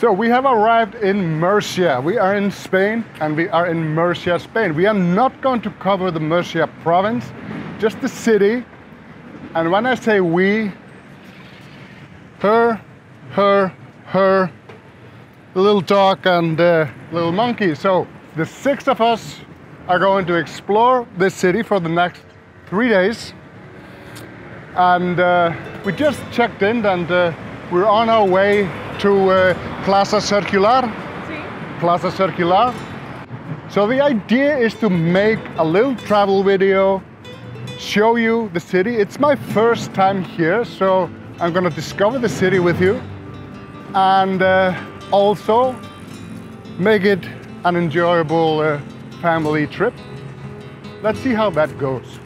So we have arrived in Murcia. We are in Spain and we are in Murcia, Spain. We are not going to cover the Murcia province, just the city. And when I say we, her, her, her, the little dog and the little monkey. So the six of us are going to explore this city for the next three days. And uh, we just checked in and uh, we're on our way to uh, Plaza Circular. Plaza Circular. So the idea is to make a little travel video, show you the city. It's my first time here, so I'm gonna discover the city with you and uh, also make it an enjoyable uh, family trip. Let's see how that goes.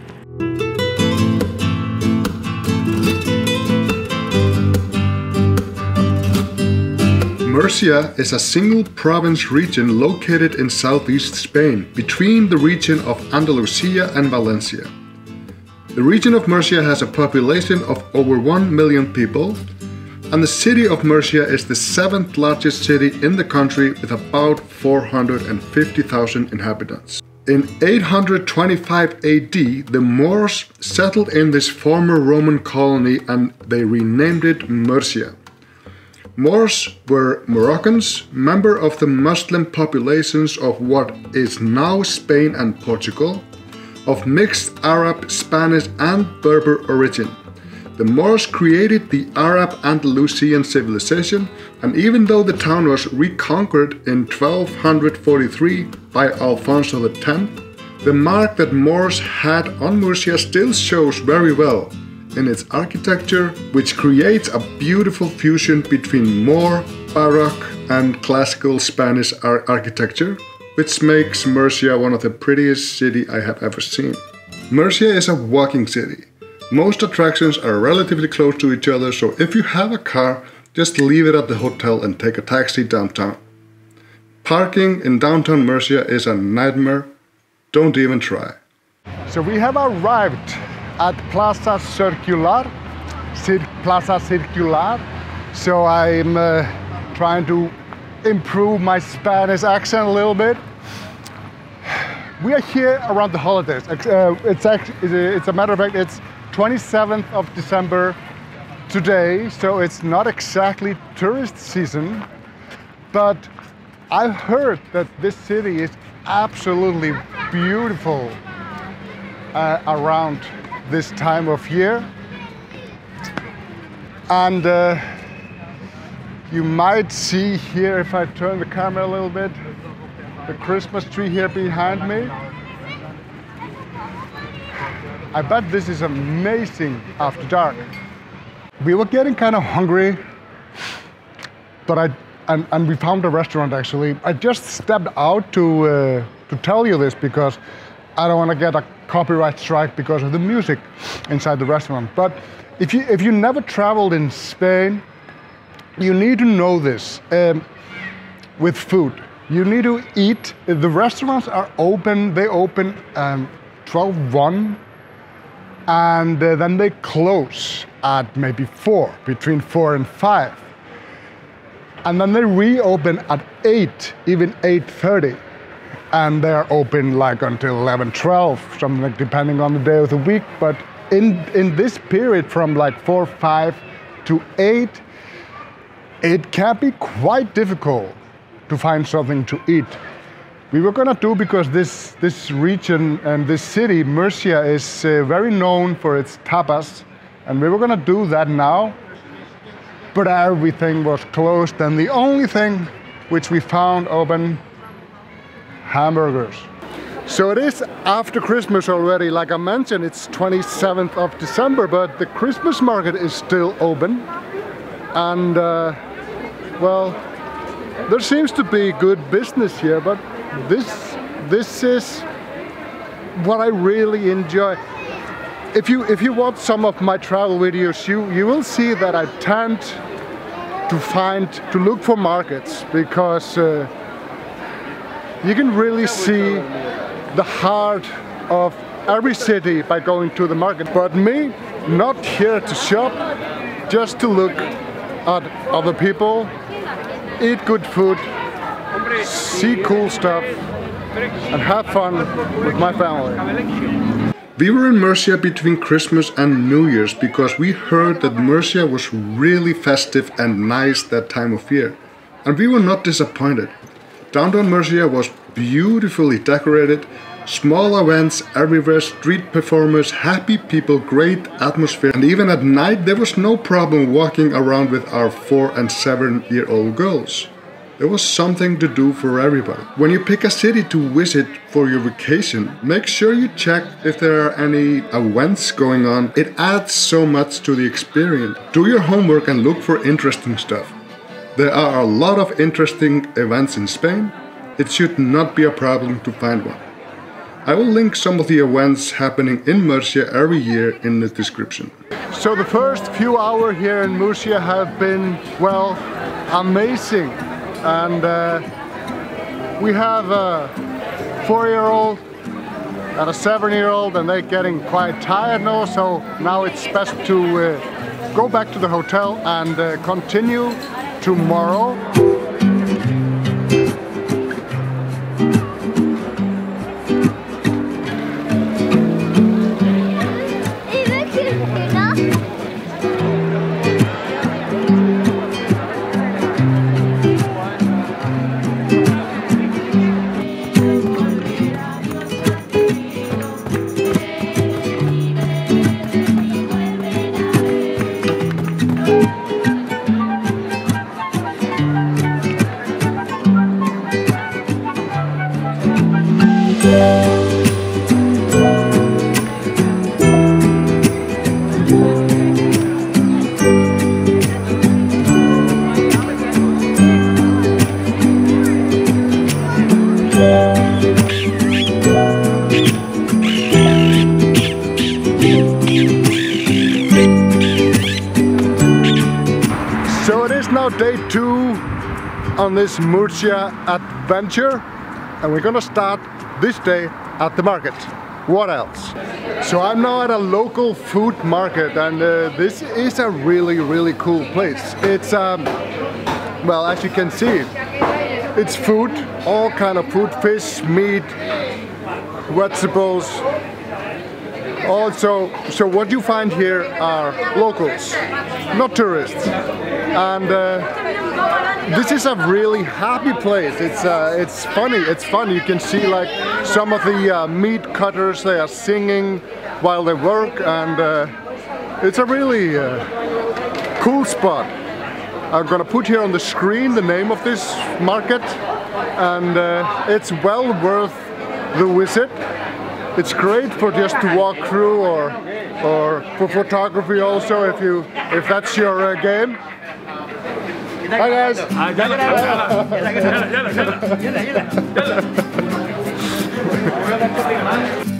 Murcia is a single province region located in southeast Spain, between the region of Andalusia and Valencia. The region of Murcia has a population of over 1 million people, and the city of Murcia is the seventh largest city in the country with about 450,000 inhabitants. In 825 AD, the Moors settled in this former Roman colony and they renamed it Murcia. Moors were Moroccans, member of the Muslim populations of what is now Spain and Portugal, of mixed Arab, Spanish, and Berber origin. The Moors created the Arab Andalusian civilization, and even though the town was reconquered in 1243 by Alfonso X, the mark that Moors had on Murcia still shows very well in its architecture, which creates a beautiful fusion between Moor, Baroque, and classical Spanish ar architecture, which makes Murcia one of the prettiest city I have ever seen. Murcia is a walking city. Most attractions are relatively close to each other, so if you have a car, just leave it at the hotel and take a taxi downtown. Parking in downtown Murcia is a nightmare. Don't even try. So we have arrived at Plaza Circular, Cir Plaza Circular. So I'm uh, trying to improve my Spanish accent a little bit. We are here around the holidays. Uh, it's, actually, it's a matter of fact, it's 27th of December today, so it's not exactly tourist season, but I've heard that this city is absolutely beautiful uh, around this time of year. And uh, you might see here, if I turn the camera a little bit, the Christmas tree here behind me. I bet this is amazing after dark. We were getting kind of hungry, but I and, and we found a restaurant actually. I just stepped out to uh, to tell you this because I don't want to get a copyright strike because of the music inside the restaurant. But if you if you never traveled in Spain, you need to know this um, with food. You need to eat. The restaurants are open. They open um, 12 1 and uh, then they close at maybe 4, between 4 and 5. And then they reopen at 8, even 8.30 and they're open like until 11 12 something like depending on the day of the week. But in in this period from like 4 5 to 8 it can be quite difficult to find something to eat. We were gonna do because this this region and this city Murcia is uh, very known for its tapas. And we were gonna do that now. But everything was closed. And the only thing which we found open hamburgers. So it is after Christmas already. Like I mentioned, it's 27th of December, but the Christmas market is still open. And uh, well, there seems to be good business here, but this, this is what I really enjoy. If you, if you watch some of my travel videos, you, you will see that I tend to find, to look for markets because uh, you can really see the heart of every city by going to the market. But me, not here to shop, just to look at other people eat good food, see cool stuff, and have fun with my family. We were in Murcia between Christmas and New Year's because we heard that Murcia was really festive and nice that time of year. And we were not disappointed. Downtown Murcia was beautifully decorated, small events everywhere, street performers, happy people, great atmosphere, and even at night there was no problem walking around with our 4 and 7 year old girls. There was something to do for everybody. When you pick a city to visit for your vacation, make sure you check if there are any events going on. It adds so much to the experience. Do your homework and look for interesting stuff. There are a lot of interesting events in Spain. It should not be a problem to find one. I will link some of the events happening in Murcia every year in the description. So the first few hours here in Murcia have been, well, amazing and uh, we have a four-year-old and a seven-year-old and they're getting quite tired now so now it's best to uh, go back to the hotel and uh, continue tomorrow day two on this Murcia adventure and we're gonna start this day at the market. What else? So I'm now at a local food market and uh, this is a really really cool place. It's um, well as you can see it's food, all kind of food, fish, meat, vegetables, also, so what you find here are locals, not tourists. And uh, this is a really happy place. It's uh, it's funny, it's fun. You can see like some of the uh, meat cutters, they are singing while they work and uh, it's a really uh, cool spot. I'm gonna put here on the screen the name of this market and uh, it's well worth the visit. It's great for just to walk through or or for photography also if you if that's your uh, game. Hi guys. As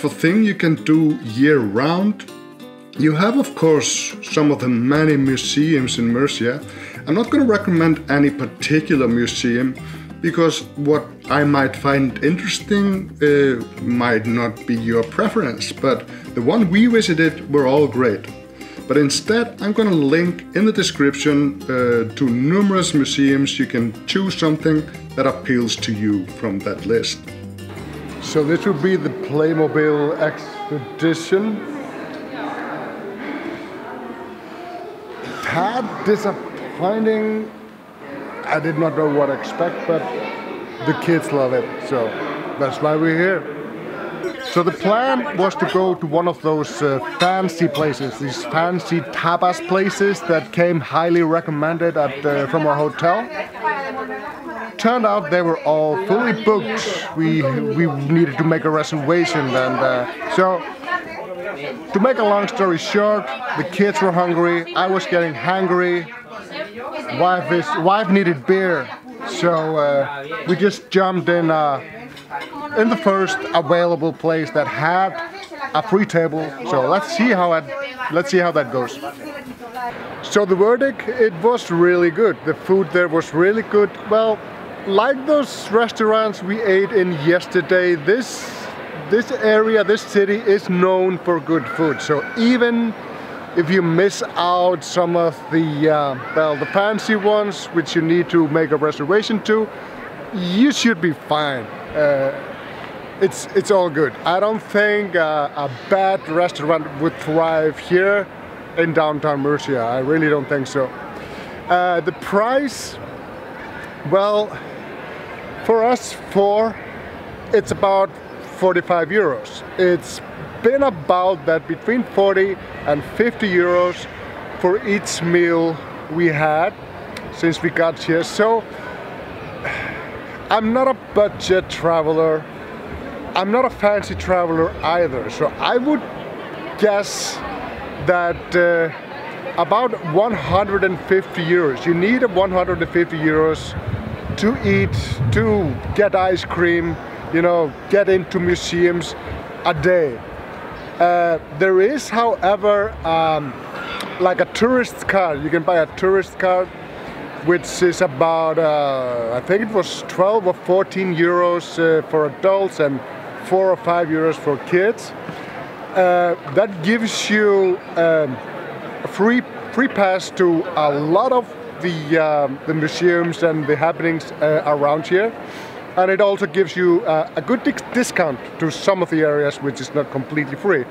for things you can do year round, you have of course some of the many museums in Murcia. I'm not going to recommend any particular museum because what I might find interesting uh, might not be your preference, but the one we visited were all great. but instead I'm gonna link in the description uh, to numerous museums. You can choose something that appeals to you from that list. So this would be the Playmobil expedition. Tad disappointing. I did not know what to expect, but the kids love it, so that's why we're here. So the plan was to go to one of those uh, fancy places, these fancy tapas places that came highly recommended at, uh, from our hotel. Turned out they were all fully booked. We we needed to make a reservation, and uh, so to make a long story short, the kids were hungry. I was getting hungry. Wife is wife needed beer, so uh, we just jumped in. Uh, in the first available place that had a free table. So let's see how it, let's see how that goes. So the verdict, it was really good. The food there was really good. Well, like those restaurants we ate in yesterday, this this area, this city is known for good food. So even if you miss out some of the uh, well the fancy ones, which you need to make a reservation to, you should be fine. Uh, it's it's all good. I don't think uh, a bad restaurant would thrive here in downtown Murcia. I really don't think so. Uh, the price, well, for us four, it's about 45 euros. It's been about that between 40 and 50 euros for each meal we had since we got here. So I'm not a budget traveler. I'm not a fancy traveler either. So I would guess that uh, about 150 euros. You need 150 euros to eat, to get ice cream, you know, get into museums a day. Uh, there is, however, um, like a tourist card. You can buy a tourist card which is about, uh, I think it was 12 or 14 euros uh, for adults and 4 or 5 euros for kids. Uh, that gives you um, a free, free pass to a lot of the, um, the museums and the happenings uh, around here. And it also gives you uh, a good discount to some of the areas which is not completely free.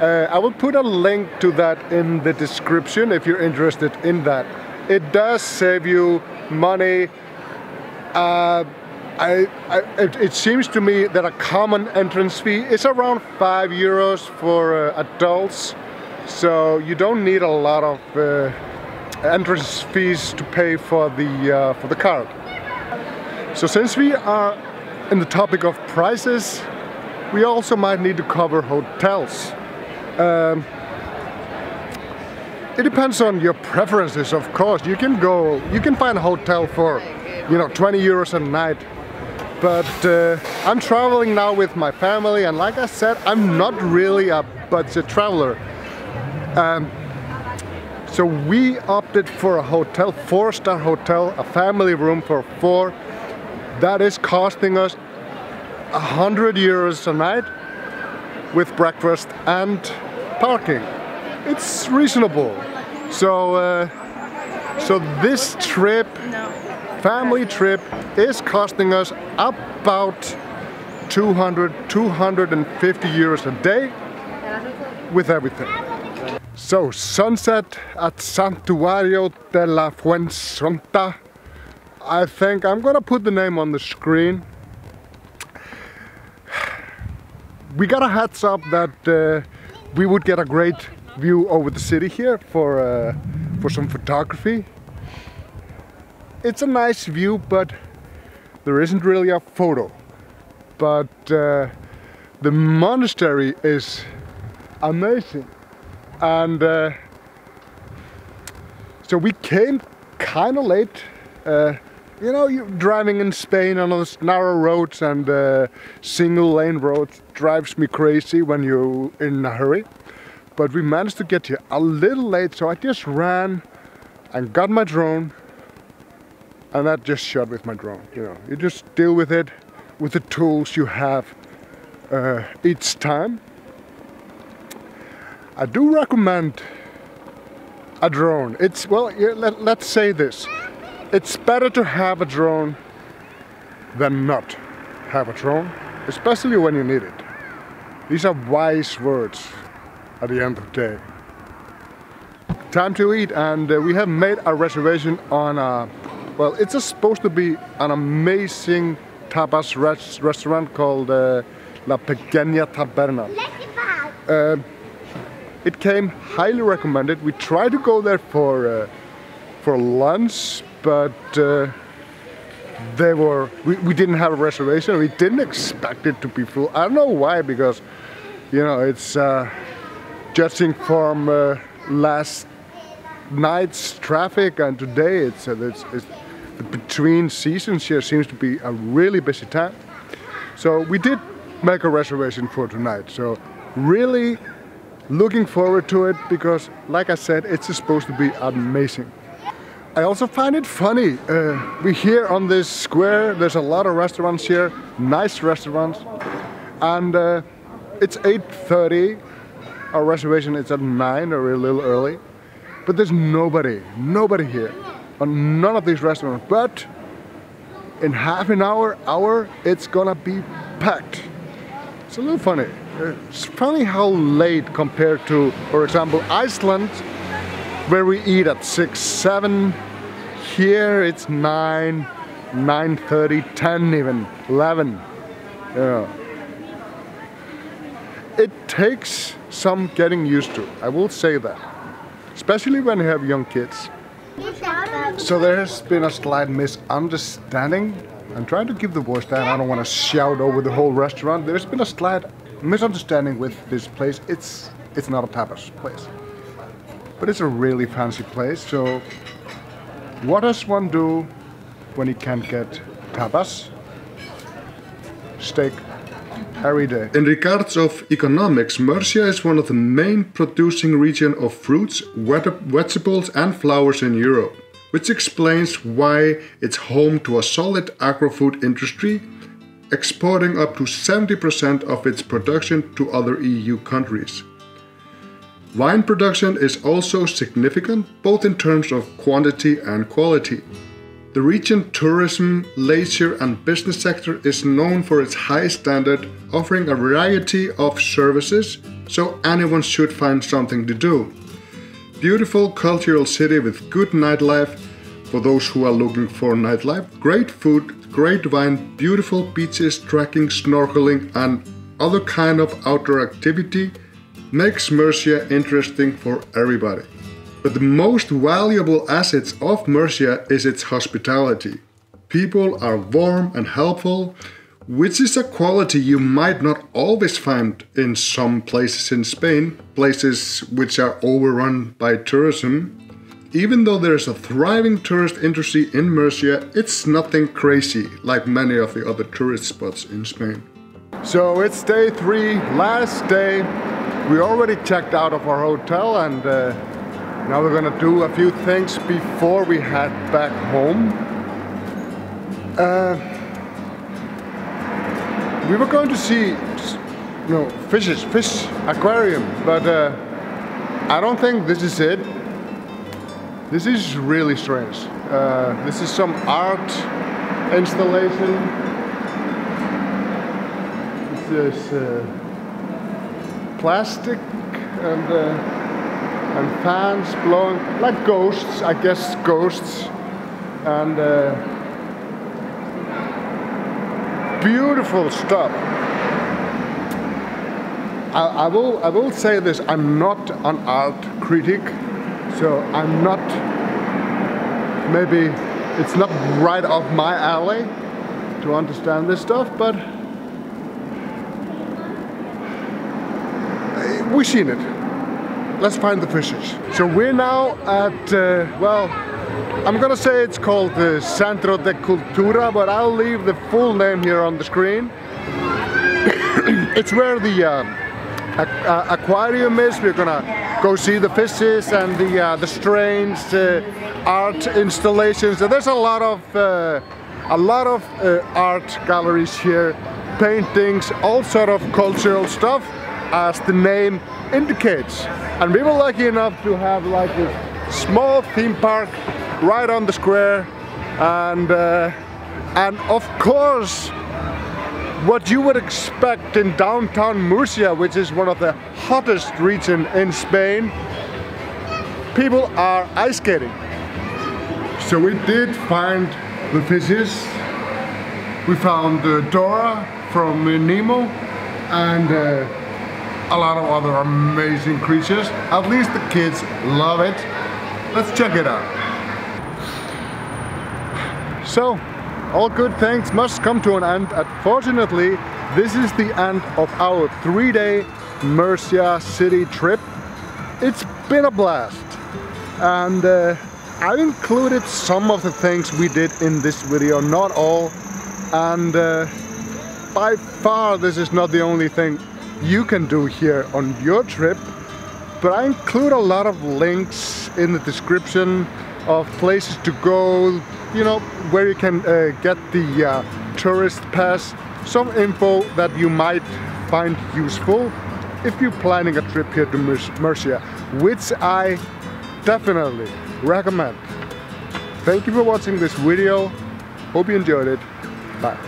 Uh, I will put a link to that in the description if you're interested in that it does save you money. Uh, I, I, it, it, seems to me that a common entrance fee is around five euros for uh, adults, so you don't need a lot of uh, entrance fees to pay for the uh, for the card. So since we are in the topic of prices, we also might need to cover hotels. Um, it depends on your preferences, of course. You can go, you can find a hotel for, you know, 20 euros a night. But uh, I'm traveling now with my family, and like I said, I'm not really a budget traveler. Um, so we opted for a hotel, four-star hotel, a family room for four. That is costing us 100 euros a night with breakfast and parking it's reasonable. So, uh, so this trip, family trip, is costing us about 200, 250 euros a day with everything. So, sunset at Santuario de la Fuensanta. I think I'm gonna put the name on the screen. We got a heads up that uh, we would get a great view over the city here for, uh, for some photography. It's a nice view, but there isn't really a photo. But uh, the monastery is amazing. And uh, so we came kind of late. Uh, you know, you driving in Spain on those narrow roads and uh, single lane roads drives me crazy when you're in a hurry. But we managed to get here a little late, so I just ran and got my drone and that just shot with my drone. You know, you just deal with it with the tools you have uh, each time. I do recommend a drone. It's, well, let, let's say this. It's better to have a drone than not have a drone, especially when you need it. These are wise words at the end of the day. Time to eat and uh, we have made a reservation on a, well, it's supposed to be an amazing tapas res restaurant called uh, La Pequeña Taberna. Uh, it came highly recommended. We tried to go there for uh, for lunch, but uh, they were we, we didn't have a reservation. We didn't expect it to be full. I don't know why, because you know it's uh, judging from uh, last night's traffic and today it's, uh, it's, it's between seasons here seems to be a really busy time. So we did make a reservation for tonight. So really looking forward to it because like I said, it's supposed to be amazing. I also find it funny. Uh, we here on this square, there's a lot of restaurants here, nice restaurants. And uh, it's 8.30. Our reservation is at 9 or a little early. But there's nobody, nobody here on none of these restaurants. But in half an hour, hour, it's gonna be packed. It's a little funny. It's funny how late compared to, for example, Iceland, where we eat at 6, 7. Here it's 9, 9.30, 10 even, 11. Yeah. It takes some getting used to, I will say that. Especially when you have young kids. So there has been a slight misunderstanding. I'm trying to keep the voice down, I don't want to shout over the whole restaurant. There's been a slight misunderstanding with this place. It's, it's not a tapas place. But it's a really fancy place, so what does one do when he can't get tapas? Steak every day. In regards of economics, Murcia is one of the main producing region of fruits, vegetables and flowers in Europe, which explains why it's home to a solid agro-food industry, exporting up to 70% of its production to other EU countries. Wine production is also significant both in terms of quantity and quality. The region tourism, leisure and business sector is known for its high standard, offering a variety of services, so anyone should find something to do. Beautiful cultural city with good nightlife for those who are looking for nightlife, great food, great wine, beautiful beaches, trekking, snorkeling and other kind of outdoor activity makes Murcia interesting for everybody. But the most valuable assets of Murcia is its hospitality. People are warm and helpful, which is a quality you might not always find in some places in Spain, places which are overrun by tourism. Even though there's a thriving tourist industry in Murcia, it's nothing crazy like many of the other tourist spots in Spain. So it's day three, last day we already checked out of our hotel and uh, now we're gonna do a few things before we head back home. Uh, we were going to see you know, fishes, fish aquarium, but uh, I don't think this is it. This is really strange. Uh, this is some art installation. This is uh, plastic and uh, and fans blowing like ghosts, I guess ghosts, and uh, beautiful stuff. I, I, will I will say this: I'm not an art critic, so I'm not. Maybe it's not right off my alley to understand this stuff, but we've seen it. Let's find the fishes. So we're now at, uh, well, I'm gonna say it's called the Centro de Cultura, but I'll leave the full name here on the screen. it's where the uh, aquarium is. We're gonna go see the fishes and the uh, the strange uh, art installations. So there's a lot of uh, a lot of uh, art galleries here, paintings, all sort of cultural stuff as the name indicates. And we were lucky enough to have like a small theme park right on the square and and of course what you would expect in downtown Murcia which is one of the hottest region in Spain people are ice skating. So we did find the fishes. We found uh, Dora from uh, Nemo and uh, a lot of other amazing creatures. At least the kids love it. Let's check it out. So, all good things must come to an end. Unfortunately, this is the end of our three-day Murcia city trip. It's been a blast. And uh, I've included some of the things we did in this video, not all. And uh, by far, this is not the only thing you can do here on your trip. But I include a lot of links in the description of places to go, you know, where you can uh, get the uh, tourist pass, some info that you might find useful if you're planning a trip here to Murcia, which I definitely recommend. Thank you for watching this video. Hope you enjoyed it. Bye.